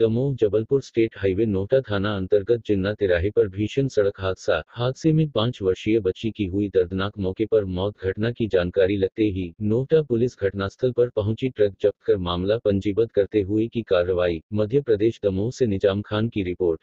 Damoh Jabalpur state highway NOTA थाना अंतर्गत जिन्ना तिराहे पर भीषण सड़क हादसा, हादसे में पाँच वर्षीय बच्ची की हुई दर्दनाक मौके पर मौत घटना की जानकारी लगते ही नोटा पुलिस घटनास्थल पर पहुँची ट्रक जब्त कर मामला पंजीबद्ध करते हुए की कार्रवाई, मध्य प्रदेश दमोह से निज़ाम खान की रिपोर्ट।